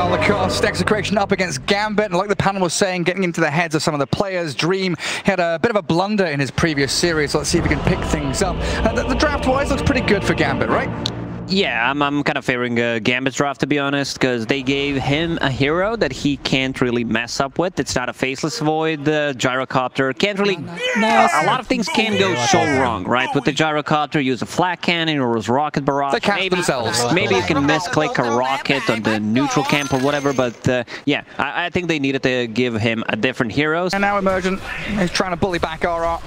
Holocaust, Execration up against Gambit, and like the panel was saying, getting into the heads of some of the players. Dream had a bit of a blunder in his previous series, so let's see if he can pick things up. Uh, the, the draft-wise looks pretty good for Gambit, right? Yeah, I'm, I'm kind of favoring uh, Gambit's draft to be honest, because they gave him a hero that he can't really mess up with. It's not a faceless void, the gyrocopter can't really. No, a lot of things can go so wrong, right? With the gyrocopter, use a Flak Cannon or use rocket barrage. They maybe, themselves. Maybe you can misclick a rocket on the neutral camp or whatever, but uh, yeah, I, I think they needed to give him a different hero. And now Emergent is trying to bully back RR.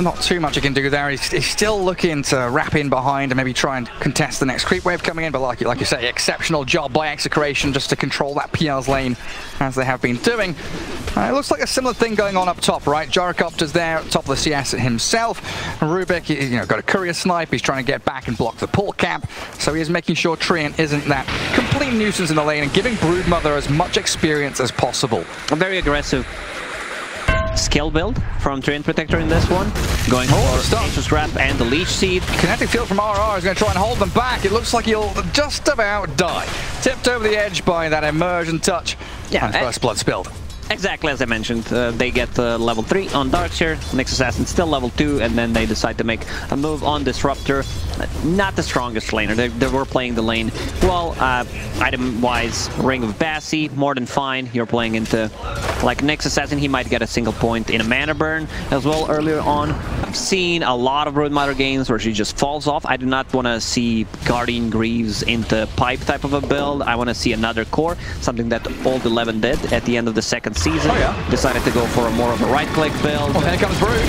Not too much he can do there. He's, he's, still looking to wrap in behind and maybe try and contest the next creep wave coming in. But like, like you say, exceptional job by Execration just to control that PR's lane as they have been doing. Uh, it looks like a similar thing going on up top, right? Gyrocopter's there top of the CS himself. Rubik, you know, got a courier snipe. He's trying to get back and block the pull cap. So he is making sure Treant isn't that complete nuisance in the lane and giving Broodmother as much experience as possible. Very aggressive skill build from Treant Protector in this one. Going oh, for Ancient Scrap and the Leech Seed. Kinetic Field from RR is going to try and hold them back. It looks like he'll just about die. Tipped over the edge by that immersion touch. Yeah, and first blood spilled. Exactly as I mentioned, uh, they get uh, level 3 on Darkseer, Nyx Assassin still level 2, and then they decide to make a move on Disruptor. Not the strongest laner, they, they were playing the lane well. Uh, Item-wise, Ring of Bassi, more than fine. You're playing into, like Nyx Assassin, he might get a single point in a mana burn as well earlier on. I've seen a lot of Broodmother games where she just falls off. I do not want to see Guardian Greaves into Pipe type of a build. I want to see another core, something that Old 11 did at the end of the second season. Oh, yeah. Decided to go for a more of a right-click build. Well, here comes Brood.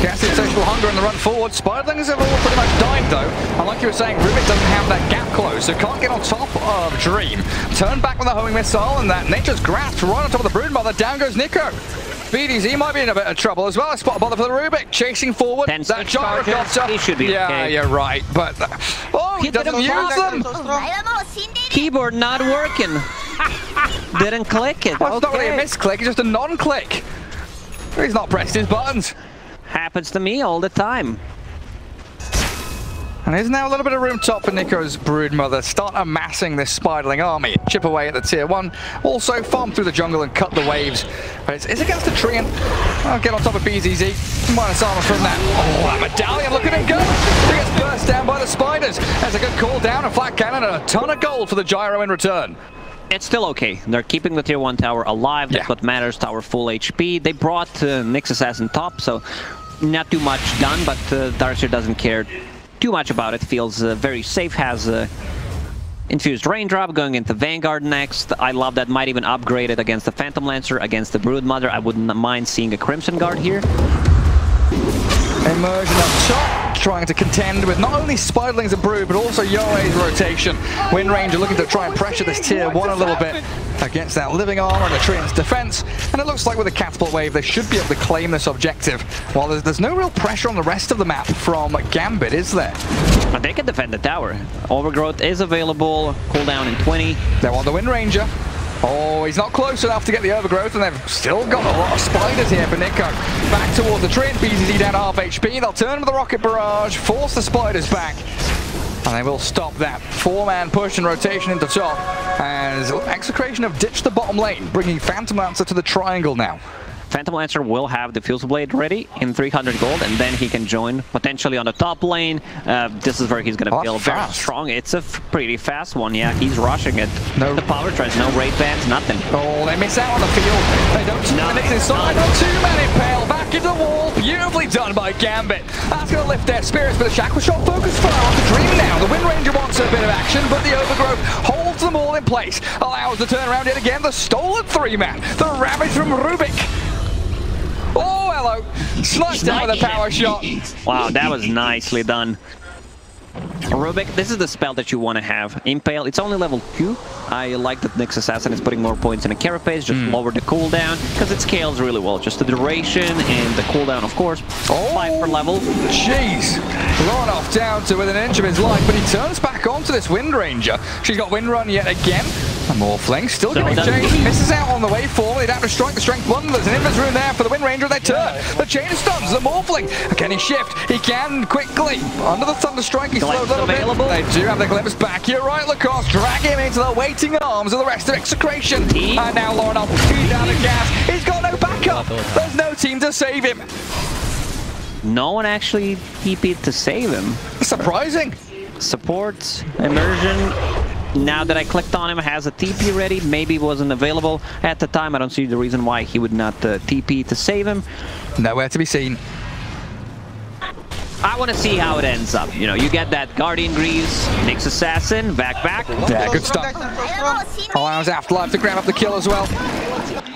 Cassie Insatiable Hunger in the run forward. Spiderlings have all pretty much died, though. And like you were saying, Rubik doesn't have that gap close, so can't get on top of Dream. Turn back with the homing missile, and that Nature's Grasp right on top of the Broodmother. Down goes Nico. BDZ might be in a bit of trouble as well. A spot bother for the Rubik, chasing forward. Ten that gyrocopter. He should be yeah, okay. you're right, but uh, oh, he, he doesn't use them. Keyboard not working. Didn't click it. Well, it's okay. not really a misclick, it's just a non-click. He's not pressed his buttons. Happens to me all the time. And there's now a little bit of room top for Nico's Broodmother. Start amassing this Spiderling army. Chip away at the tier 1. Also farm through the jungle and cut the waves. But it's, it's against the tree and I'll get on top of BZZ. Minus armor from that. Oh, that medallion, look at him go! He gets burst down by the spiders. There's a good call down, a Flak Cannon, and a ton of gold for the Gyro in return. It's still okay. They're keeping the tier 1 tower alive. That's yeah. what matters. Tower full HP. They brought uh, Nyx Assassin top, so not too much done, but uh, Darkseer doesn't care too much about it. Feels uh, very safe, has a infused raindrop going into Vanguard next. I love that. Might even upgrade it against the Phantom Lancer, against the Broodmother. I wouldn't mind seeing a Crimson Guard here. Immersion up top trying to contend with not only Spiderlings and Brood, but also Yoe's rotation. Wind Ranger looking to try and pressure this tier one a little bit against that living armor and the Treant's defense. And it looks like with a catapult wave, they should be able to claim this objective. While there's, there's no real pressure on the rest of the map from Gambit, is there? They can defend the tower. Overgrowth is available, cooldown in 20. They're on the Wind Ranger. Oh, he's not close enough to get the overgrowth, and they've still got a lot of spiders here for Nico. Back towards the Treant, BZZ down half HP. They'll turn with the rocket barrage, force the spiders back. And they will stop that four-man push and rotation into top as Execration have ditched the bottom lane, bringing Phantom Lancer to the triangle now. Phantom Lancer will have the Fusel Blade ready in 300 gold, and then he can join potentially on the top lane. Uh, this is where he's going to oh, feel very strong. It's a pretty fast one, yeah. He's rushing it. No. The power tries, no raid bans, nothing. Oh, they miss out on the field. They don't nice. the inside. Not too many pale. Back into the wall. Beautifully done by Gambit. That's going to lift their spirits, but the Shackle Shot focus fire on the Dream now. The Wind Ranger wants a bit of action, but the Overgrowth holds them all in place. Allows the turnaround yet again. The stolen three-man. The Ravage from Rubik. Oh, hello. Sniped down with a power shot. Wow, that was nicely done. Rubik, this is the spell that you want to have. Impale, it's only level 2. I like that Nyx Assassin is putting more points in a carapace, just mm. lower the cooldown, because it scales really well. Just the duration and the cooldown, of course. Oh, 5 per level. Jeez. off down to within an inch of his life, but he turns back onto this Wind Ranger. She's got Wind Run yet again. A Morphling still So giving Chain. Misses out on the way forward. They'd have to strike the Strength Bundle. There's an invis rune there for the Wind Ranger. They turn. The Chain stuns the Morphling. Can he shift? He can quickly. Under the Thunder Strike, he's slowed a little available. bit. They do have the glimpse back. You're right, Lacoste. Drag him into the waiting arms of the rest of Execration. He- And now Lauren he's down the gas. He's got no backup. There's no team to save him. No one actually TP'd to save him. Surprising. Support, immersion. Now that I clicked on him, has a TP ready. Maybe wasn't available at the time. I don't see the reason why he would not uh, TP to save him. Nowhere to be seen. I want to see how it ends up. You know, you get that Guardian Greaves, Nyx Assassin, back back. Yeah, good stuff. Allows Afterlife to grab up the kill as well.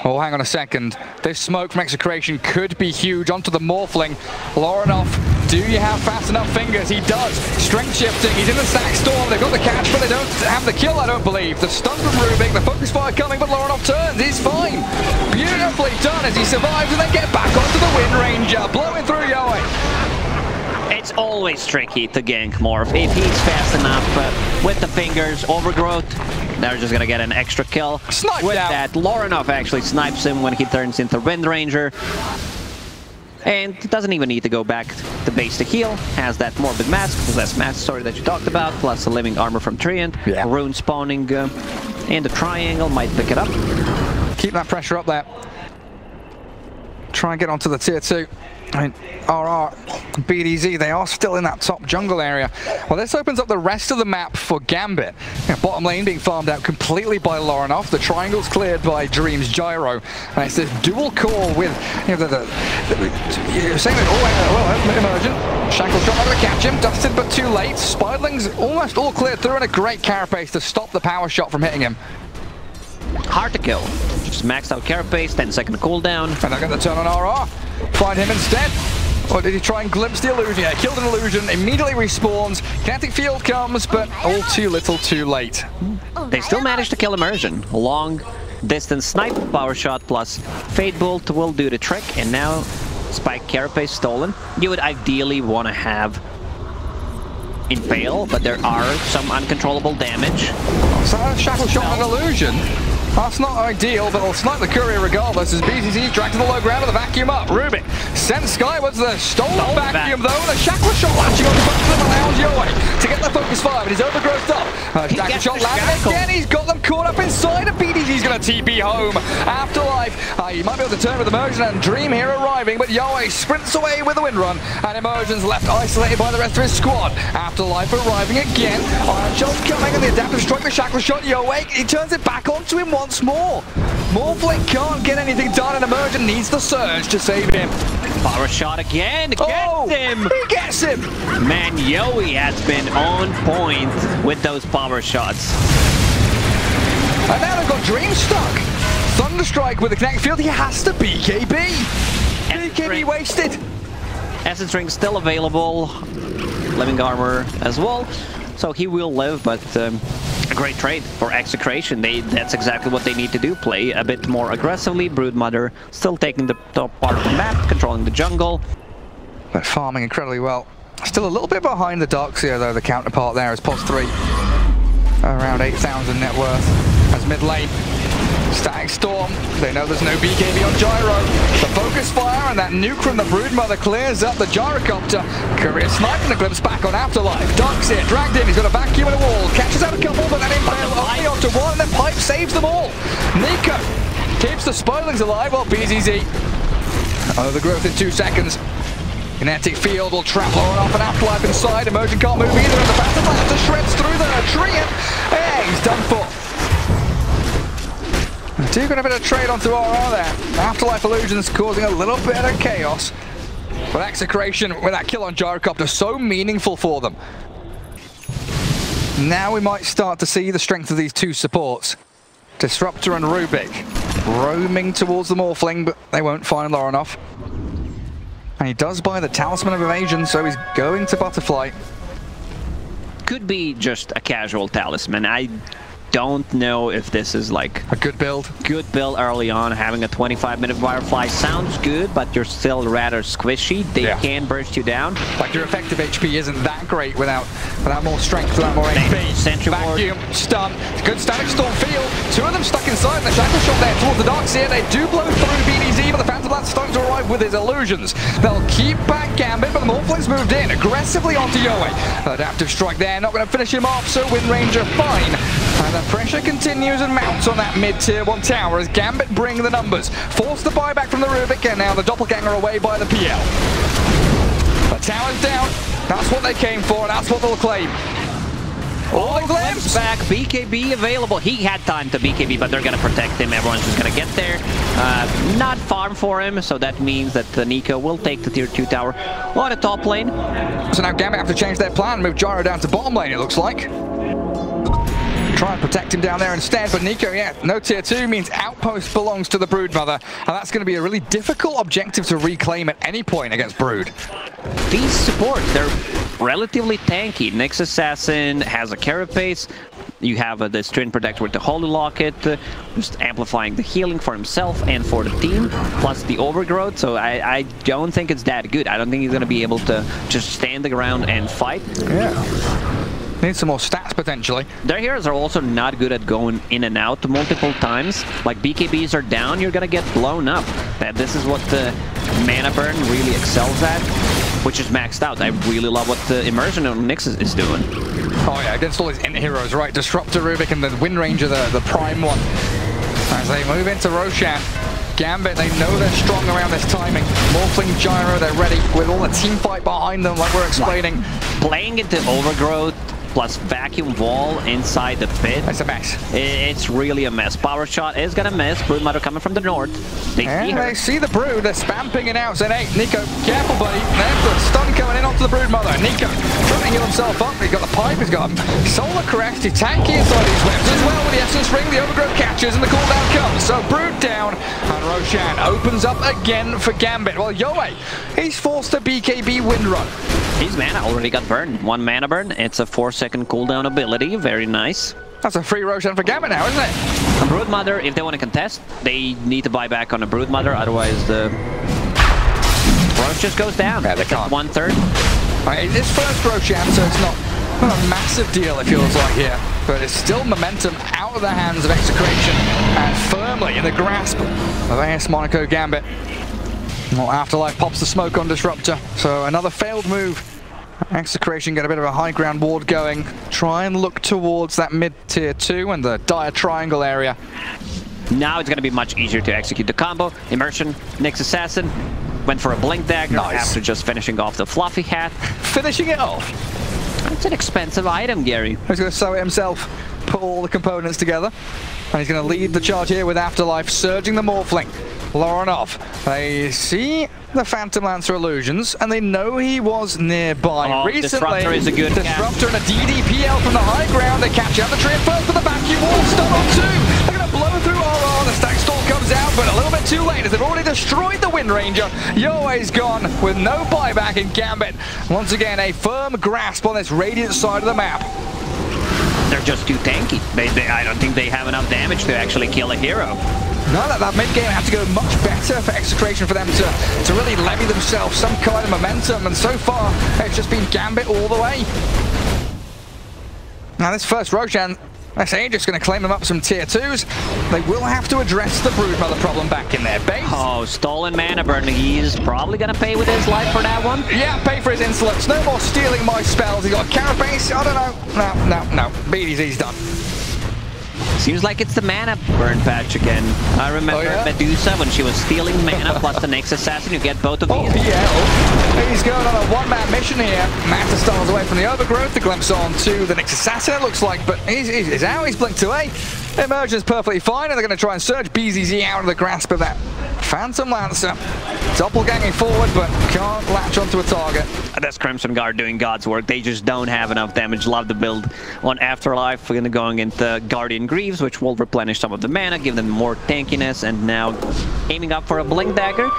Oh, hang on a second. This smoke from Execration could be huge onto the Morphling. Lorenoff, do you have fast enough fingers? He does. Strength shifting. He's in the static storm. They've got the catch, but they don't have the kill, I don't believe. The stun from Rubik, the focus fire coming, but Lorenoff turns. He's fine. Beautifully done as he survives and then get back onto the Wind Ranger. Blowing through Yoe. It's always tricky to gank Morph. If he's fast enough uh, with the fingers, Overgrowth, they're just gonna get an extra kill. Sniped with that, Lorenov actually snipes him when he turns into Wind Ranger and doesn't even need to go back to base to heal. Has that Morbid Mask, less mask, story that you talked about, plus the Living Armor from Treant, yeah. Rune spawning uh, the triangle, might pick it up. Keep that pressure up there. Try and get onto the tier 2 and RR BDZ, they are still in that top jungle area. Well, this opens up the rest of the map for Gambit. Bottom lane being farmed out completely by Lorenoff. The triangle's cleared by Dream's Gyro. And it's this dual core with, you know, the, the, the saying that, oh, well, Emergent. Shackle's not going to catch him. Dusted, but too late. Spidling's almost all cleared through and a great carapace to stop the power shot from hitting him. Hard to kill. Just maxed out Carapace, 10 second cooldown. And they're going to turn on RR. Find him instead. Or did he try and glimpse the illusion? Yeah, killed an illusion, immediately respawns. Kinetic field comes, but all too little too late. They still managed to kill Immersion. Long distance snipe, power shot plus Fade Bolt will do the trick. And now Spike Carapace stolen. You would ideally want to have Impale, but there are some uncontrollable damage. So Shackle shot an illusion. That's not ideal, but they'll snipe the courier regardless as BCC dragged to the low ground with the vacuum up. Rubik sent skywards the stolen Stolen vacuum back. though. The Shackle shot latching on the back of them allows Yoe to get the focus fire, but he's overgrowthed up. Uh, Shackle shot landed again. He's got them caught up inside of BDC's going to TP home. Afterlife, uh, he might be able to turn with Immersion and Dream here arriving, but Yoe sprints away with the wind run, and Immersion's left isolated by the rest of his squad. Afterlife arriving again. Iron Shot's coming, and the adaptive strike the shackle shot. Yoe, he turns it back onto him once more. Morphling can't get anything done, and Immersion needs the surge to save him. Power shot again, gets oh, him! He gets him! Man, Yoey has been on point with those power shots. And now they've got Dream stuck. Thunderstrike with the kinetic field. He has to BKB. BKB wasted. Essence Ring still available. Living Armor as well. So he will live, but um, a great trade for Execration. They, that's exactly what they need to do. Play a bit more aggressively. Broodmother still taking the top part of the map, controlling the jungle. But farming incredibly well. Still a little bit behind the Darkseer though, the counterpart there is POS 3. Around 8,000 net worth as mid lane. Static Storm, they know there's no BKB on Gyro. The focus fire and that nuke from the Broodmother clears up the Gyrocopter. Courier sniping the glimpse back on Afterlife. Darkseer dragged in, he's got a vacuum and a wall. Catches out a couple, but then Impale only onto one, and then Pipe saves them all. Nico keeps the Spoilings alive while BZZ Overgrowth in two seconds. Kinetic field will trap Lauren off and Afterlife inside. Emergent can't move either, and the Phantom Blaster shreds through the tree. And he's done for. Do got a bit of trade onto RR there. Afterlife Illusions causing a little bit of chaos. But Execration with that kill on Gyrocopter, so meaningful for them. Now we might start to see the strength of these two supports. Disruptor and Rubik roaming towards the Morphling, but they won't find Lorenoff. And he does buy the Talisman of Evasion, so he's going to Butterfly. Could be just a casual talisman. I don't know if this is like A good build. good build early on. Having a 25 minute Firefly sounds good, but you're still rather squishy. They Yeah. can burst you down. Like your effective HP isn't that great without without more strength, without more HP. Sentry ward. Vacuum, stun, good static storm field. Two of them stuck inside the shackle shot there towards the dark seer. They do blow through BDZ, but the Phantom Lance starting to arrive with his illusions. They'll keep back Gambit, but the Morphlings moved in aggressively onto Yoe. Adaptive strike there, not going to finish him off, so Wind Ranger fine. And the pressure continues and mounts on that mid-tier one tower as Gambit bring the numbers. Force the buyback from the Rubik, and now the Doppelganger away by the PL. The tower's down. That's what they came for. That's what they'll claim. All the Glimpse back, BKB available. He had time to BKB, but they're gonna protect him. Everyone's just gonna get there. Uh, not farm for him, so that means that uh, Nico will take the tier 2 tower on the top lane. So now Gambit have to change their plan. Move Gyro down to bottom lane, it looks like. Try and protect him down there instead, but Nico, yeah, no tier 2 means Outpost belongs to the Broodmother, and that's going to be a really difficult objective to reclaim at any point against Brood. These supports, they're relatively tanky. Nyx Assassin has a carapace. You have uh, the String Protector with the Holy Locket, uh, just amplifying the healing for himself and for the team, plus the Overgrowth. So I, I don't think it's that good. I don't think he's going to be able to just stand the ground and fight. Yeah. Need some more stats potentially. Their heroes are also not good at going in and out multiple times. Like BKBs are down, you're gonna get blown up. That this is what the mana burn really excels at, which is maxed out. I really love what the immersion on Nyx is, is doing. Oh yeah, against all his in heroes, right? Disruptor Rubik and the Wind Ranger, the, the prime one. As they move into Roshan. Gambit, they know they're strong around this timing. Morphling Gyro, they're ready with all the team fight behind them, like we're explaining. Playing into Overgrowth plus Vacuum Wall inside the pit, It's a mess. it's really a mess. Power Shot is gonna miss. Broodmother coming from the north. They see And her. they see the Brood, they're spamping it out, saying, hey, Nico, careful, buddy. There's the stun coming in onto the Brood Mother. Nico trying to heal himself up. He's got the pipe, he's got Solar Crest, he's tanky inside these webs as well with the Essence Ring, the Overgrowth catches, and the cooldown comes. So Brood down, and Roshan opens up again for Gambit. Well, Yoe, he's forced a BKB wind run. His mana already got burned. One mana burn. It's a four second cooldown ability. Very nice. That's a free Roshan for Gambit now, isn't it? A Broodmother, if they want to contest, they need to buy back on a Broodmother, otherwise the Roche just goes down. Yeah, they can't. One third. Right, it's first Roshan, so it's not, not a massive deal, it feels like here. But it's still momentum out of the hands of Execration and firmly in the grasp of AS Monaco Gambit. Well, Afterlife pops the smoke on Disruptor, so another failed move. Execration get a bit of a high ground ward going. Try and look towards that mid-tier 2 and the dire triangle area. Now it's going to be much easier to execute the combo. Immersion, Nyx Assassin, went for a Blink Dagger Nice. after just finishing off the Fluffy Hat. Finishing it off. It's an expensive item, Gary. He's going to sew it himself, put all the components together, and he's going to lead the charge here with Afterlife, surging the Morphling. Lauren off. They see the Phantom Lancer illusions, and they know he was nearby Oh, recently. Disruptor is a good. Disruptor and a DDPL from the high ground. They catch out the tree at first, but the vacuum wall stun on two. They're going to blow through RR. The stack stall comes out, but a little bit too late as they've already destroyed the Wind Ranger. Yoe's gone with no buyback in Gambit. Once again, a firm grasp on this radiant side of the map. They're just too tanky. They, they, I don't think they have enough damage to actually kill a hero. No, that, that mid-game had to go much better for Execration for them to, to really levy themselves some kind of momentum, and so far, it's just been Gambit all the way. Now this first Roshan, SA just going to claim them up some tier 2s. They will have to address the Broodmother problem back in their base. Oh, stolen mana burn. He's probably going to pay with his life for that one. Yeah, pay for his insolence. No more stealing my spells. He's got a carapace. I don't know. No, no, no. BDZ's done. Seems like it's the mana burn patch again. I remember Oh, yeah? Medusa when she was stealing mana plus the Nyx Assassin. You get both of these. Oh. PL. He's going on a one-man mission here. Manta styles away from the overgrowth. The glimpse on to the Nyx Assassin, it looks like, but he's, he's, he's out. He's blinked away. Emergence perfectly fine, and they're going to try and surge BZZ out of the grasp of that Phantom Lancer. Doppelganging forward, but can't latch onto a target. That's Crimson Guard doing God's work. They just don't have enough damage. Love the build on Afterlife. We're gonna going into Guardian Greaves, which will replenish some of the mana, give them more tankiness, and now aiming up for a Blink Dagger.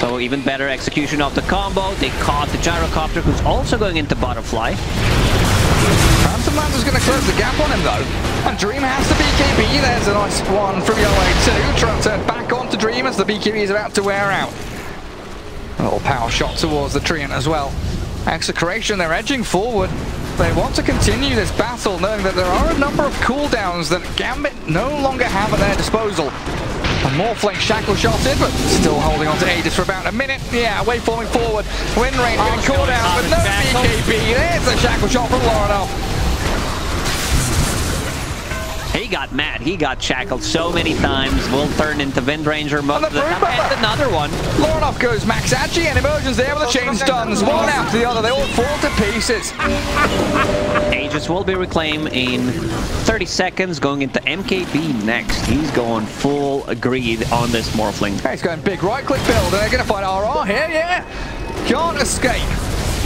So even better execution of the combo. They caught the Gyrocopter, who's also going into Butterfly. Lancer's going to throws the gap on him though. And Dream has the BKB. There's a nice one from YoA2. Trying to turn back onto Dream as the BKB is about to wear out. A little power shot towards the Treant as well. Execration, they're edging forward. They want to continue this battle knowing that there are a number of cooldowns that Gambit no longer have at their disposal. A Morphling shackle shot in, but still holding on to Aegis for about a minute. Yeah, waveforming forward. Wind Rain getting caught out, but no BKB. There's a shackle shot from Lorinov. He got mad. He got shackled so many times. Will turn into Wind Ranger most of the time. And another one. Lorinov goes Max Agi and Emergence there with the chain stuns. One after the other. They all fall to pieces. Aegis will be reclaimed in 30 seconds. Going into MKB next. He's going full greed on this Morphling. He's going big right click build. And they're going to find RR here. Yeah. Can't escape.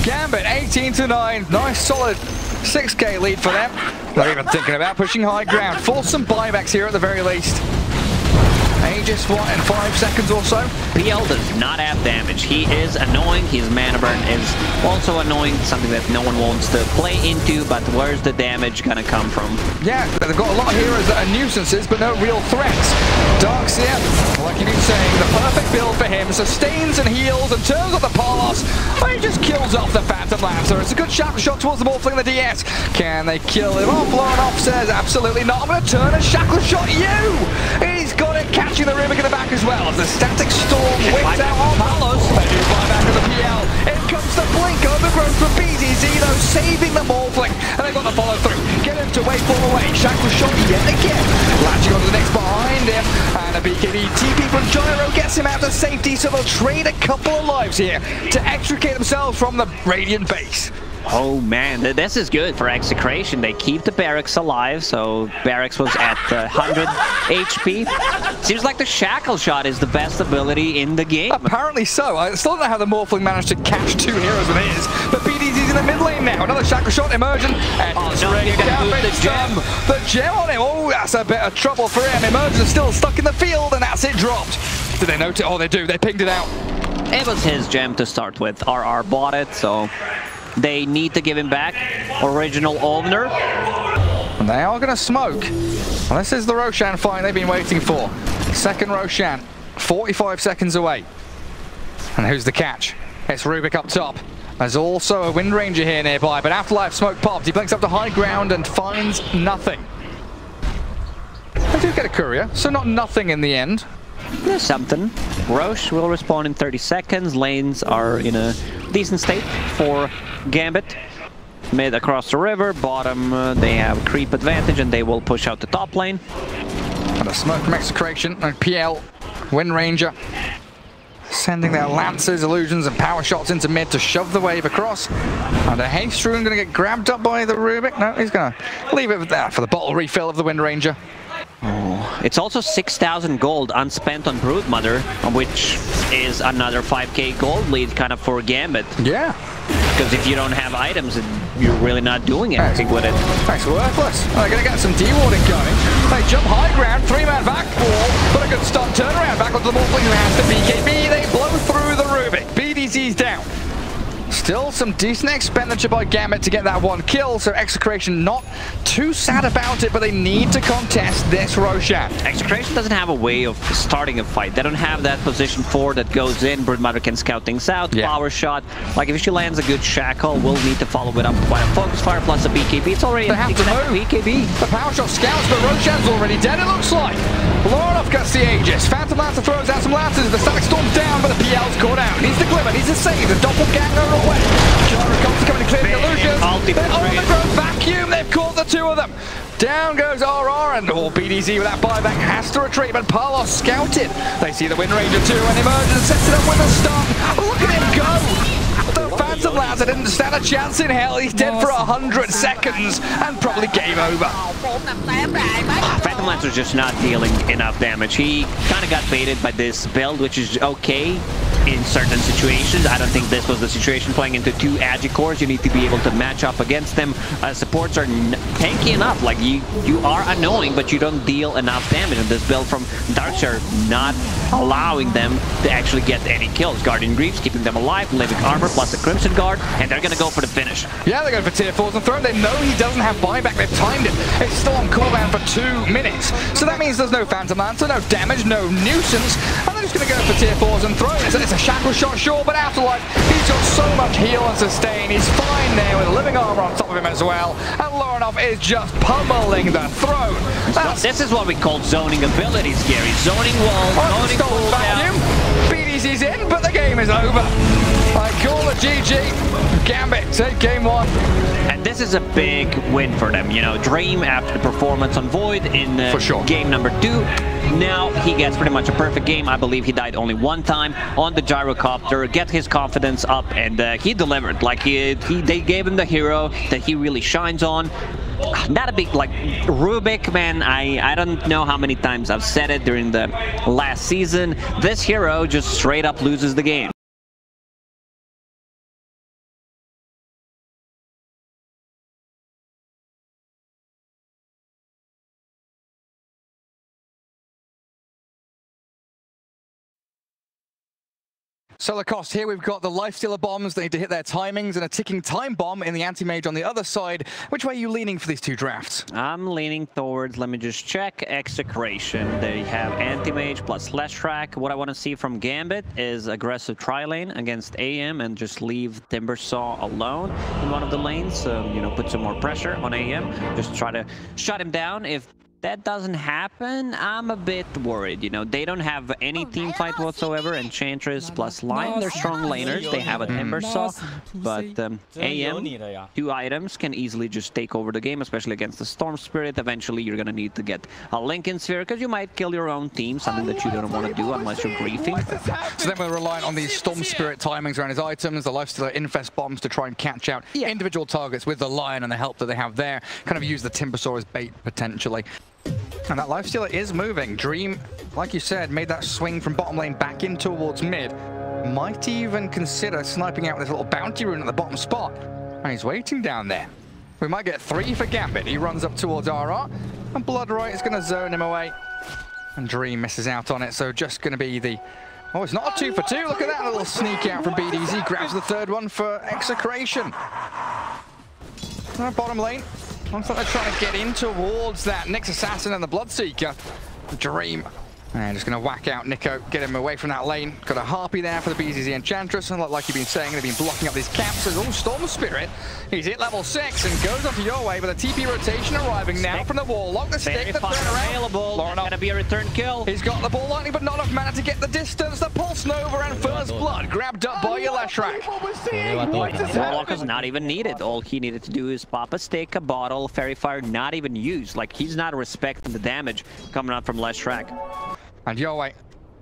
Gambit 18 to 9. Nice solid 6k lead for them. They're even thinking about pushing high ground. Force some buybacks here at the very least. Aegis, what, in five seconds or so? PL does not have damage. He is annoying. His mana burn is also annoying, something that no one wants to play into, but where's the damage gonna come from? Yeah, they've got a lot of heroes that are nuisances, but no real threats. Darkseer, like you've been saying, the perfect build for him. Sustains and heals and turns off the Palos. Oh, he just kills off the Phantom Lancer. It's a good shot shot towards the ball, fling the DS. Can they kill him oh, off? Lorinov says, absolutely not. I'm going to turn a shackle shot you. Got it, catching the Rubik in the back as well. As the static storm whips out on Palos. They do buyback of the PL. In comes the blink overgrowth from BDZ though, saving the Morphling. And they've got the follow through. Get him to wait fall away. Shackle shot yet again. Latching onto the next behind him. And a BKB TP from Gyro gets him out to safety, so they'll trade a couple of lives here to extricate themselves from the Radiant base. Oh man, this is good for Execration. They keep the barracks alive, so barracks was at uh, 100 HP. Seems like the shackle shot is the best ability in the game. Apparently so. I still don't know how the Morphling managed to catch two heroes when it is, but BDZ's in the mid lane now. Another shackle shot, Emergent, and oh, no, gonna move the gem. The gem on him. Oh, that's a bit of trouble for him. Emergent still stuck in the field, and that's it dropped. Did they note it? Oh, they do. They pinged it out. It was his gem to start with. RR bought it, so they need to give him back. Original owner. And they are going to smoke. This is the Roshan fight they've been waiting for. Second Roshan, 45 seconds away. And who's the catch? It's Rubik up top. There's also a Wind Ranger here nearby, but Afterlife smoke popped. He blinks up to high ground and finds nothing. They do get a courier, so not nothing in the end. There's something. Roche will respawn in 30 seconds. Lanes are in a decent state for Gambit. Mid across the river, bottom uh, they have creep advantage and they will push out the top lane. And a smoke from Execration and PL, Wind Ranger, sending their Lancers, Illusions and Power Shots into mid to shove the wave across. And a Haste Rune going to get grabbed up by the Rubik. No, he's going to leave it there for the bottle refill of the Wind Ranger. It's also 6,000 gold unspent on Broodmother, which is another 5k gold lead kind of for Gambit. Yeah. Because if you don't have items, you're really not doing anything with it. That's worthless. They're going to get some D-warding going. They jump high ground, three-man back wall, but a good start turnaround back onto the Morphling who has the BKB. They blow through the Rubik. BDZ's down. Still some decent expenditure by Gambit to get that one kill, so Execration not too sad about it, but they need to contest this Roshan. Execration doesn't have a way of starting a fight. They don't have that position four that goes in, Broodmother can scout things out, yeah. power shot. Like if she lands a good shackle, we'll need to follow it up by a focus fire plus a BKB. It's already they have to move. BKB. The power shot scouts, but Roshan's already dead, it looks like. The Aegis. Phantom Lancer throws out some lances. The static storm's down, but the PL's caught out. Needs the glimmer, needs to save. The doppelganger away. Gyro comes to clear the illusions. They're on the ground vacuum. They've caught the two of them. Down goes RR and all BDZ with that buyback has to retreat, but Palos scouted. They see the Wind Ranger too and emerges and sets it up with a stun. Look at him go! The Phantom didn't stand a chance in hell. He's dead for a hundred seconds and probably game over. Ah, Phantom Lancer's just not dealing enough damage. He kind of got baited by this build, which is okay in certain situations. I don't think this was the situation playing into two Agi cores. You need to be able to match up against them. Uh, supports are tanky enough. Like you, you are annoying, but you don't deal enough damage. And this build from Darkseer not allowing them to actually get any kills. Guardian Greaves keeping them alive, living armor plus the Crimson Guard, and they're gonna go for the finish. Yeah, they're going for tier 4s and throne. They know he doesn't have buyback. They've timed it. It's still on cooldown for two minutes. So that means there's no Phantom Lancer, no damage, no nuisance. And they're just going to go for tier 4s and throne. It's it's a shackle shot, sure, but Afterlife, he's got so much heal and sustain. He's fine there with living armor on top of him as well. And Lorinov is just pummeling the throat. That's, this is what we call zoning abilities, Gary. Zoning wall, oh, zoning cooldown. BDC's in, but the game is over. I call it GG. Gambit take game one. And this is a big win for them. You know, Dream after the performance on Void in uh, sure. game number two. Now he gets pretty much a perfect game. I believe he died only one time on the gyrocopter, get his confidence up, and uh, he delivered. Like he, he, they gave him the hero that he really shines on. Not a big, like, Rubik, man, I, I don't know how many times I've said it during the last season. This hero just straight up loses the game. So Lacoste, here we've got the Lifestealer bombs. They need to hit their timings and a ticking time bomb in the Anti-Mage on the other side. Which way are you leaning for these two drafts? I'm leaning towards, let me just check, Execration. They have Anti-Mage plus slash track. What I want to see from Gambit is aggressive tri-lane against AM and just leave Timbersaw alone in one of the lanes. So, you know, put some more pressure on AM. Just try to shut him down. If that doesn't happen, I'm a bit worried. You know, they don't have any team fight whatsoever. Enchantress plus Lion, they're strong laners. They have a Timbersaw, but um, AM, two items can easily just take over the game, especially against the Storm Spirit. Eventually, you're gonna need to get a Linken Sphere because you might kill your own team, something that you don't want to do unless you're griefing. So then we're relying on these Storm Spirit timings around his items, the Lifestealer Infest bombs to try and catch out yeah. individual targets with the Lion and the help that they have there. Kind of use the Timbersaw as bait potentially. And that Lifestealer is moving. Dream, like you said, made that swing from bottom lane back in towards mid. Might even consider sniping out this little bounty rune at the bottom spot. And he's waiting down there. We might get three for Gambit. He runs up towards RR. And Bloodrite is going to zone him away. And Dream misses out on it, so just going to be the... Oh, it's not a two for two. Look at that little sneak out from BDZ. Grabs the third one for Execration. bottom lane. Looks like they're trying to get in towards that Nyx Assassin and the Bloodseeker. Dream and just going to whack out Nico, get him away from that lane. Got a Harpy there for the BZZ Enchantress, and like you've been saying, they've been blocking up these camps. There's all Storm Spirit. He's hit level 6 and goes onto your way, but the TP rotation arriving now from the wall. Lock The stick, the turnaround. available. Gonna be a return kill. He's got the ball lightning, but not enough mana to get the distance. The Pulse Nova and First Blood grabbed up by your Leshrac. Warlock is not even needed. All he needed to do is pop a stick, a bottle, Faerie Fire, not even used. Like, he's not respecting the damage coming out from Leshrac. And Yowei,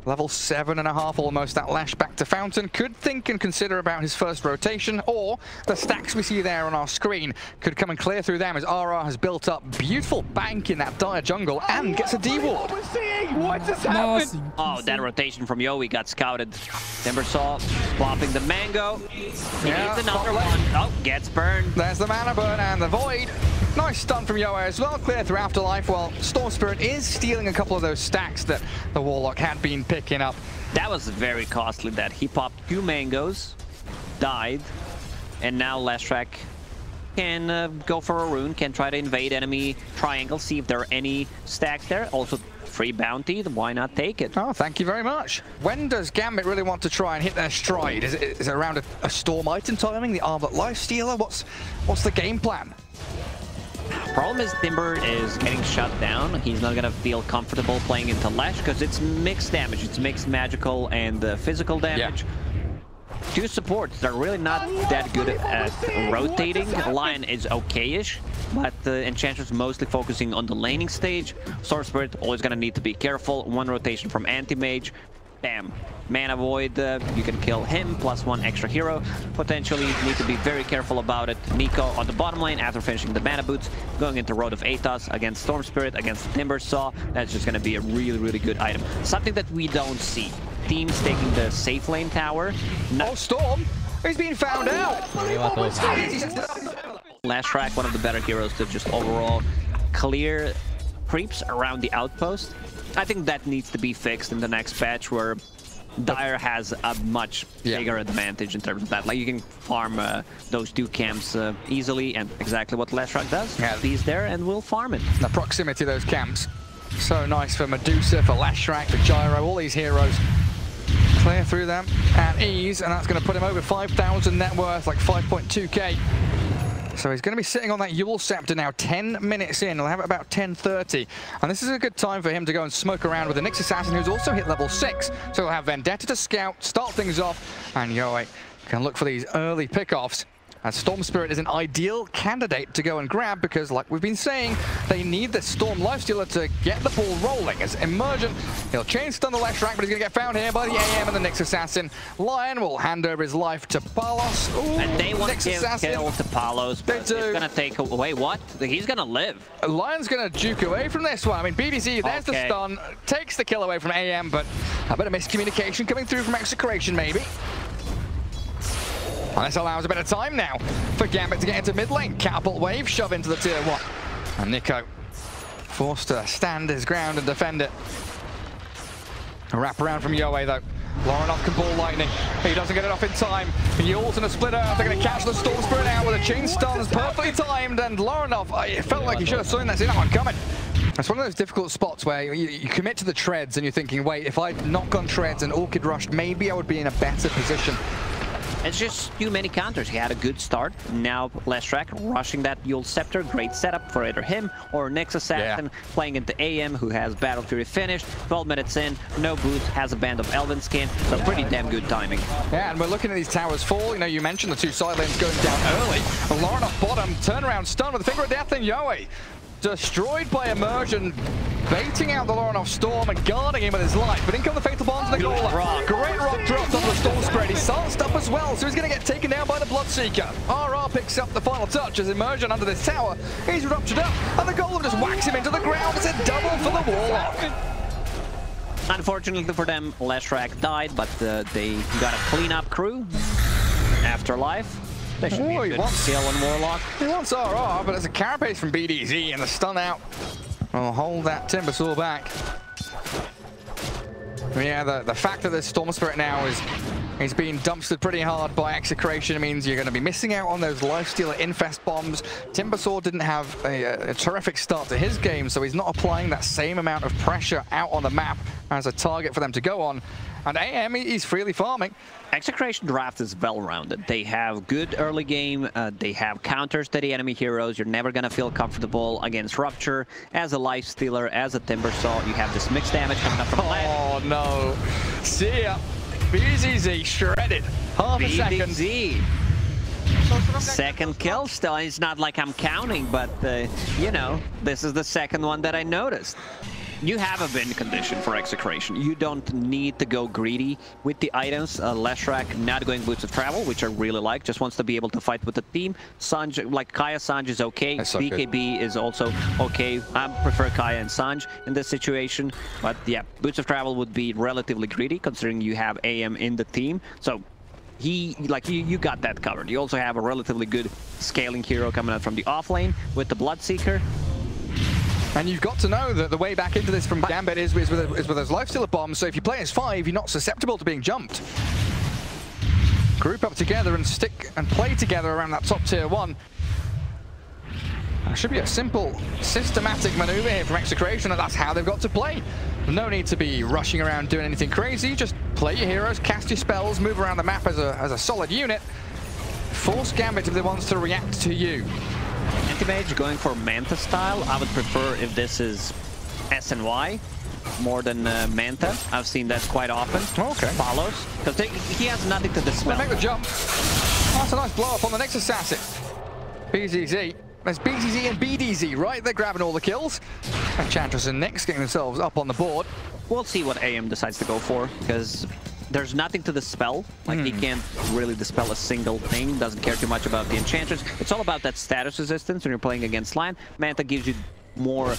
level seven and a half almost, that lash back to Fountain, could think and consider about his first rotation, or the stacks we see there on our screen could come and clear through them as RR has built up beautiful bank in that dire jungle and oh, gets a D-ward. What just happened? Oh, that rotation from Yowie got scouted. Timbersaw plopping the mango. He yeah, needs another one. Oh, gets burned. There's the mana burn and the void. Nice stun from Yoa as well, clear through Afterlife, while Storm Spirit is stealing a couple of those stacks that the Warlock had been picking up. That was very costly that he popped two mangoes, died, and now Leshrac can uh, go for a rune, can try to invade enemy triangle, see if there are any stacks there. Also, free bounty, why not take it? Oh, thank you very much. When does Gambit really want to try and hit their stride? Is it, is it around a, a Storm item timing, the Armored Lifestealer? What's, what's the game plan? Problem is Timber is getting shut down. He's not gonna feel comfortable playing into Lash because it's mixed damage. It's mixed magical and uh, physical damage. Yeah. Two supports are really not that good at rotating. Lion is okay-ish, but the Enchantress mostly focusing on the laning stage. Storm Spirit always gonna need to be careful. One rotation from Anti-Mage, Bam. Mana Void, uh, you can kill him, plus one extra hero. Potentially need to be very careful about it. NiKo on the bottom lane after finishing the Mana Boots, going into Rod of Atos against Storm Spirit, against Timbersaw. That's just going to be a really, really good item. Something that we don't see team's taking the safe lane tower. No oh, Storm! He's being found out! Leshrac, one of the better heroes to just overall clear creeps around the outpost. I think that needs to be fixed in the next patch where Dire has a much yeah. bigger advantage in terms of that. Like you can farm uh, those two camps uh, easily, and exactly what Leshrac does. Yeah. He's there and will farm it. The proximity of those camps, so nice for Medusa, for Leshrac, for Gyro, all these heroes. Clear through them at ease, and that's going to put him over 5,000 net worth, like 5.2k. So he's going to be sitting on that Eul Scepter now, 10 minutes in. He'll have it about 10.30. And this is a good time for him to go and smoke around with the Nyx Assassin, who's also hit level 6. So he'll have Vendetta to scout, start things off, and Yoe can look for these early pickoffs. And Storm Spirit is an ideal candidate to go and grab because, like we've been saying, they need the Storm Lifestealer to get the ball rolling. As Emergent, he'll chain stun the Leshrac, but he's going to get found here by the AM and the Nyx Assassin. Lion will hand over his life to Palos. Ooh, and they want Nyx to Assassin. kill to Palos, but it's going to take away what? He's going to live. Lion's going to juke away from this one. I mean, BDZ, there's okay. the stun, takes the kill away from AM, but a bit of miscommunication coming through from Execration, maybe. And this allows a bit of time now for Gambit to get into mid lane. Catapult wave, shove into the tier one. And Nico forced to stand his ground and defend it. A wrap around from Yoe though. Lorinov can ball lightning. He doesn't get it off in time. Yules in a splitter. They're going to catch the Storm Spirit out with a chain stuns. Perfectly timed. And Lorinov, it felt like he should have seen that, seen that one coming. It's one of those difficult spots where you, you, commit to the treads and you're thinking, wait, if I'd not gone treads and Orchid rushed, maybe I would be in a better position. It's just too many counters. He had a good start. Now Leshrac rushing that Eul Scepter. Great setup for either him or Nyx Assassin yeah. playing into AM who has Battle Fury finished. 12 minutes in, no boots, has a band of Elven skin. So pretty damn good timing. Yeah, and we're looking at these towers fall. You know, you mentioned the two side lanes going down early. Lauren off bottom, turnaround stun with a finger of death in Yoe destroyed by immersion, baiting out the Lorinov Storm and guarding him with his life. But in come the Fatal Bonds and the Golem. Rock. Great rock dropped on the Storm Spirit. He's silenced up as well, so he's going to get taken down by the Bloodseeker. RR picks up the final touch as immersion under this tower. He's ruptured up, and the Golem just whacks him into the ground. It's a double for the Warlock. Unfortunately for them, Leshrac died, but uh, they got a cleanup crew. Afterlife. They should Ooh, be a wants, skill in Warlock. He wants RR, but it's a carapace from BDZ and a stun out will hold that Timbersaw back. Yeah, the, the fact that this Storm Spirit now is He's being dumpstered pretty hard by Execration. It means you're going to be missing out on those Lifestealer Infest bombs. Timbersaw didn't have a, a, terrific start to his game, so he's not applying that same amount of pressure out on the map as a target for them to go on. And AM, he's freely farming. Execration draft is well-rounded. They have good early game. Uh, they have counters to the enemy heroes. You're never going to feel comfortable against Rupture. As a Life Stealer, as a Timbersaw, you have this mixed damage coming up from Oh, no. See ya. BZZ shredded. Half a second. BZZ. Second kill still. It's not like I'm counting, but, uh, you know, this is the second one that I noticed. You have a win condition for Execration. You don't need to go greedy with the items. Uh, Leshrac not going Boots of Travel, which I really like. Just wants to be able to fight with the team. Sange, like Kaya Sange is okay. BKB is also okay. I prefer Kaya and Sange in this situation. But yeah, Boots of Travel would be relatively greedy considering you have AM in the team. So he like you, you got that covered. You also have a relatively good scaling hero coming out from the off lane with the Bloodseeker. And you've got to know that the way back into this from Gambit is, is, with, a, is with those Lifestealer so if you play as five, you're not susceptible to being jumped. Group up together and stick and play together around that top tier one. That should be a simple, systematic maneuver here from Execration, and that's how they've got to play. No need to be rushing around doing anything crazy, just play your heroes, cast your spells, move around the map as a, as a solid unit. Force Gambit if they wants to react to you. Anti-Mage going for Manta style. I would prefer if this is SNY more than uh, Manta. I've seen that quite often. Okay. Follows. Because he has nothing to dispel. Make the jump. Oh, that's a nice blow up on the Nyx Assassin. BZZ. There's BZZ and BDZ, right? They're grabbing all the kills. Enchantress and Nyx getting themselves up on the board. We'll see what AM decides to go for, because there's nothing to dispel. Like, mm. he hmm. can't really dispel a single thing. Doesn't care too much about the Enchantress. It's all about that status resistance when you're playing against Lion. Manta gives you more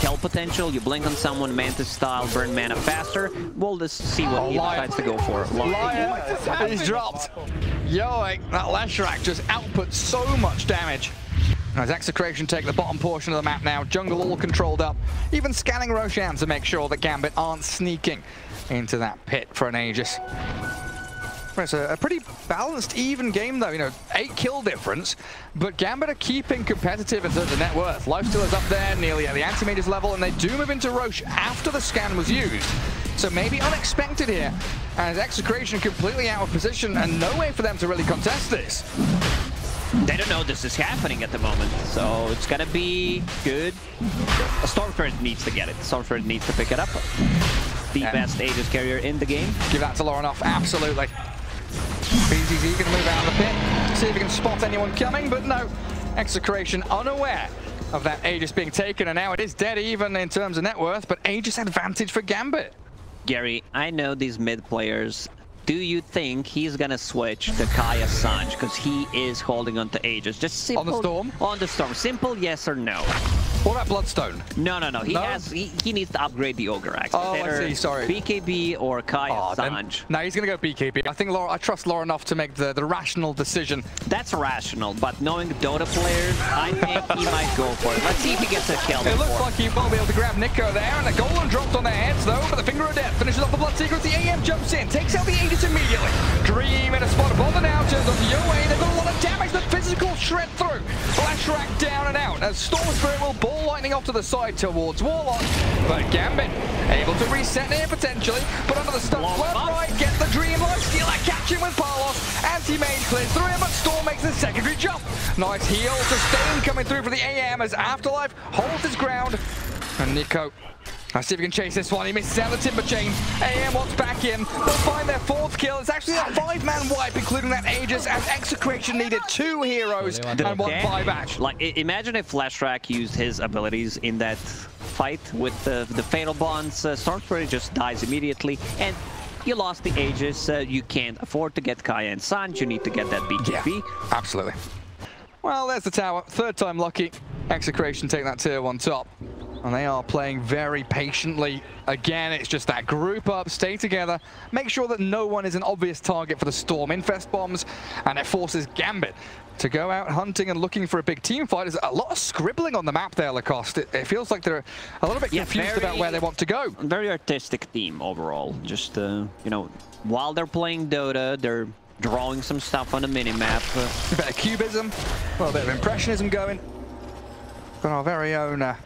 kill potential. You blink on someone, Mantis style, burn mana faster. We'll just see what Oh, he Lion. decides to go for. Lion, he's dropped. Yoic, that Leshrac just outputs so much damage. As Execration take the bottom portion of the map now, jungle all controlled up, even scanning Roshan to make sure that Gambit aren't sneaking into that pit for an Aegis. It's a, a pretty balanced, even game though, you know, eight kill difference, but Gambit are keeping competitive in terms of net worth. Lifesteal is up there, nearly at the anti-mages level, and they do move into Roche after the scan was used. So maybe unexpected here, as Execration completely out of position and no way for them to really contest this. They don't know this is happening at the moment, so it's gonna be good. Stormford needs to get it. Stormford needs to pick it up. The best Aegis carrier in the game. Give that to Lorenoff, absolutely. BZZ gonna move out of the pit, see if he can spot anyone coming, but no. Execration unaware of that Aegis being taken, and now it is dead even in terms of net worth, but Aegis advantage for Gambit. Gary, I know these mid players. Do you think he's gonna switch to Kaya Sange? Because he is holding on to Aegis. Just simple. On the Storm? On the Storm. Simple yes or no. What about Bloodstone? No, no, no. He No? has. He, he needs to upgrade the Ogre Axe. Oh, I see, sorry. BKB or Kaya ah, then- Sange. No, he's going to go BKB. I think Laura, I trust Laura enough to make the, the rational decision. That's rational, but knowing Dota players, I think he might go for it. Let's see if he gets a kill. It looks before. like he will be able to grab Nikko there, and the golem dropped on their heads though, but the finger of death finishes off the Bloodseeker as the AM jumps in, takes out the Immediately. Dream in a spot above the now, turns on Yowe, they've got a lot of damage, the physical shred through. Flashrack down and out, as Storm Spirit will ball lightning off to the side towards Warlock, but Gambit able to reset here potentially, but under the stuff, him left, right, get the Dream Life Steal, catch him with Palos, Anti-Mage clears through him, but Storm makes the secondary jump. Nice heal, sustain coming through for the AM as Afterlife holds his ground, and Nikko Let's see if we can chase this one. He misses out the timber chain. AM wants back in. They'll find their fourth kill. It's actually a five-man wipe, including that Aegis, as Execration needed two heroes and one damage. buyback. Like, imagine if Flashrack used his abilities in that fight with the, the Fatal Bonds. Uh, Stormspirit just dies immediately, and you lost the Aegis. Uh, you can't afford to get Kaya and Sange. You need to get that BKB. absolutely. Well, there's the tower. Third time lucky. Execration take that tier one top. And they are playing very patiently. Again, it's just that group up, stay together, make sure that no one is an obvious target for the Storm Infest bombs, and it forces Gambit to go out hunting and looking for a big team fight. There's a lot of scribbling on the map there, Lacoste. It, it feels like they're a little bit Yeah, confused about where they want to go. Very artistic team overall. Just, uh, you know, while they're playing Dota, they're drawing some stuff on the minimap. Uh, A bit of cubism, a little bit of impressionism going. Got our very own, uh,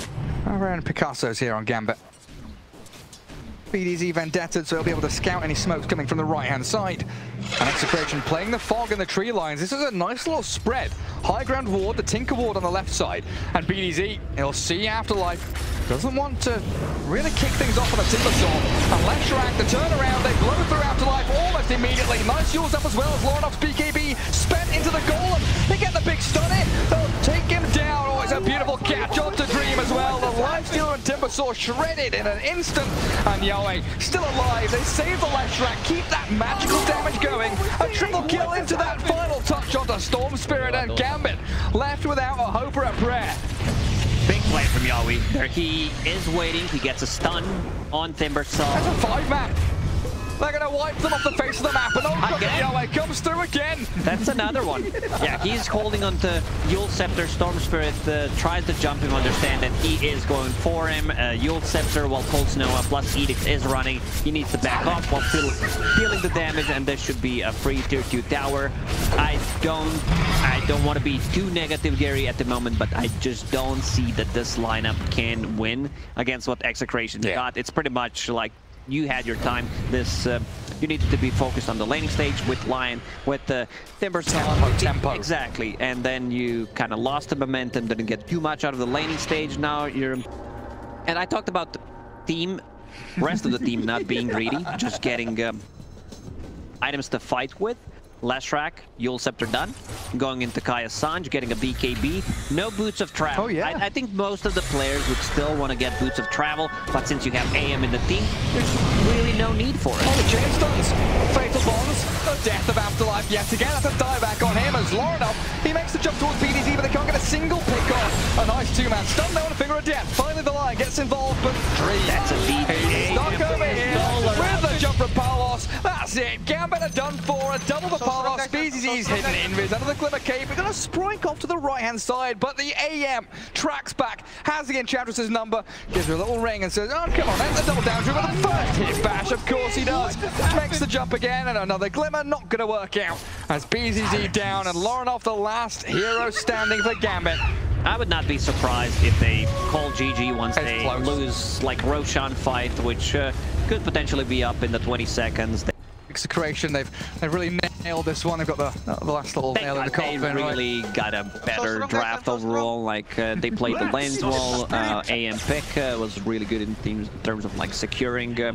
Picasso's here on Gambit. BDZ Vendetta, so he'll be able to scout any smokes coming from the right-hand side. And Execration playing the fog and the tree lines. This is a nice little spread. High ground ward, the Tinker ward on the left side. And BDZ, he'll see Afterlife. Doesn't want to really kick things off on a Timber Saw. And Leshrac, the turnaround, they blow through Afterlife almost immediately. Nice yours up as well as Lorenof's BKB spent into the Golem. They get the big stun in. They'll take him a beautiful catch onto Dream as well. The Lifestealer and Timbersaw shredded in an instant. And Yowe still alive. They save the Leshrac, keep that magical damage going. A triple kill into that final touch onto Storm Spirit and Gambit. Left without a hope or a prayer. big play from Yowe. There he is waiting. He gets a stun on Timbersaw. That's a five man. They're wipe them off the face of the map. And oh, Again? Yowe comes through again. That's another one. Yeah, he's holding on to Yule Scepter. Storm Spirit uh, tries to jump him, understand that he is going for him. Uh, Yule Scepter while Pulse Nova plus Edict is running. He needs to back off while still dealing the damage, and this should be a free tier 2 tower. I don't I don't want to be too negative, Gary, at the moment, but I just don't see that this lineup can win against what Execration Yeah. got. It's pretty much like you had your time. This uh, you needed to be focused on the laning stage with Lion, with the Timber Tempo, tempo. Exactly, and then you kind of lost the momentum. Didn't get too much out of the laning stage. Now you're, and I talked about the team, rest of the team not being greedy, just getting um, items to fight with. Leshrac, Yule Scepter done. Going into Kaya Sange, getting a BKB. No Boots of Travel. Oh, yeah. I, I think most of the players would still want to get Boots of Travel, but since you have AM in the team, there's really no need for it. Oh, the chain stuns. Fatal bonds. The death of Afterlife yet again. That's a dieback on him as Lauren He makes the jump towards BDZ, but they can't get a single pick off. A nice two-man stun there on a finger of death. Finally the Lion gets involved, but Dream. That's a beat. He's stuck over here That's it. Gambit are done for. A double the for Palos. BDZ's hidden invis under the Glimmer Cape. We're going to sprank off to the right-hand side, but the AM tracks back, has the Enchantress's number, gives her a little ring and says, oh, come on, that's a double down with the first hit bash. Of course he does. Makes the jump again, and another Glimmer not going to work out. As BZZ down, and Lorenof the last hero standing for Gambit. I would not be surprised if they call GG once It's they close. lose like Roshan fight, which uh, could potentially be up in the 20 seconds. Execration, they've they've really nailed this one. They've got the, the last little They, nail in the coffin. they coffin. right? really got a better draft overall. Like uh, they played the lanes well. Uh, AM pick uh, was really good in teams, terms of like securing uh,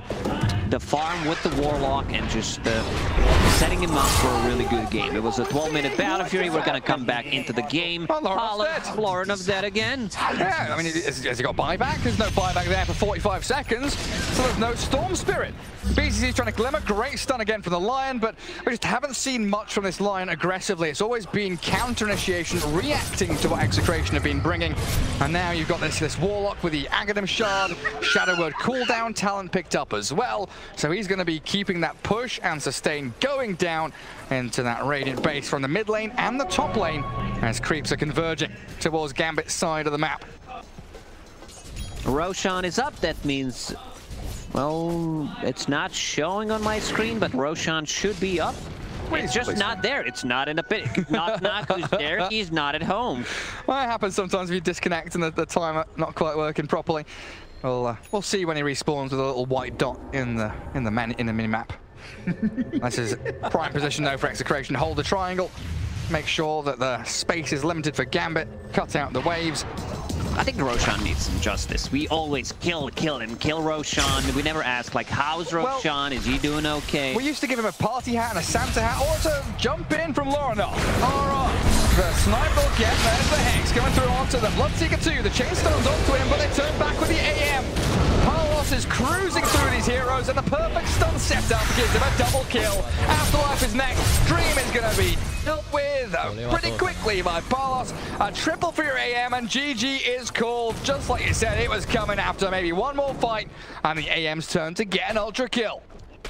the farm with the warlock and just uh, setting him up for a really good game. It was a 12-minute battle fury. We're gonna come back into the game. Oh, Lauren of Paula- dead. Lauren of dead again. Yeah, I mean, has, has he got buyback? There's no buyback there for 45 seconds, so there's no Storm Spirit. BDZ's trying to glimmer, great stun again from the Lion, but we just haven't seen much from this Lion aggressively. It's always been counter initiation, reacting to what Execration have been bringing. And now you've got this, this Warlock with the Aghanim's Shard, Shadow Word cooldown talent picked up as well. So he's going to be keeping that push and sustain going down into that Radiant base from the mid lane and the top lane as creeps are converging towards Gambit's side of the map. Roshan is up. That means, well, it's not showing on my screen, but Roshan should be up. Wait, It's just please. not there. It's not in a pit. Knock knock. Who's there? He's not at home. Well, it happens sometimes if you disconnect and the, the timer not quite working properly. We'll uh, we'll see when he respawns with a little white dot in the in the man in the mini map. this is prime position though for execration. Hold the triangle. Make sure that the space is limited for Gambit. Cut out the waves. I think Roshan needs some justice. We always kill, kill, and kill Roshan. We never ask like, how's Well- Roshan? Is he doing okay? We used to give him a party hat and a Santa hat, or to jump in from Lorenof. All right, the snipe will get, there's the Hex coming through onto the Bloodseeker 2. The chain stones onto him, but they turn back with the AM. Palos is cruising through these heroes, and the perfect stun setup gives him a double kill. Afterlife is next. Dream is going to be dealt with uh, pretty quickly by Palos. A triple for your AM, and GG is called. Just like you said, it was coming after maybe one more fight, and the AM's turn to get an ultra kill.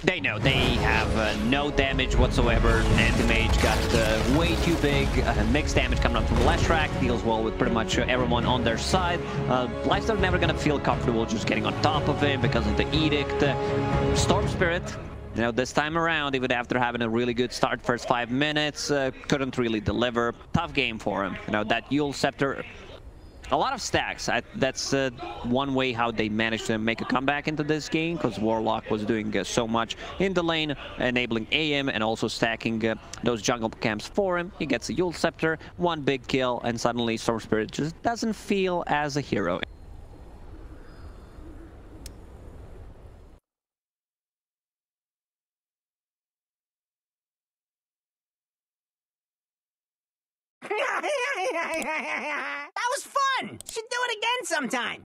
They know they have uh, no damage whatsoever. Anti-Mage got uh, way too big. Uh, mixed damage coming up from the last track. Deals well with pretty much uh, everyone on their side. Uh, Lifestyle never gonna feel comfortable just getting on top of him because of the Edict. Uh, Storm Spirit. You know, this time around, even after having a really good start first five minutes, uh, couldn't really deliver. Tough game for him. You know, that Yule Scepter a lot of stacks. I, that's uh, one way how they managed to make a comeback into this game because Warlock was doing uh, so much in the lane, enabling AM and also stacking uh, those jungle camps for him. He gets a Yule Scepter, one big kill, and suddenly Storm Spirit just doesn't feel as a hero. that was fun! Should do it again sometime.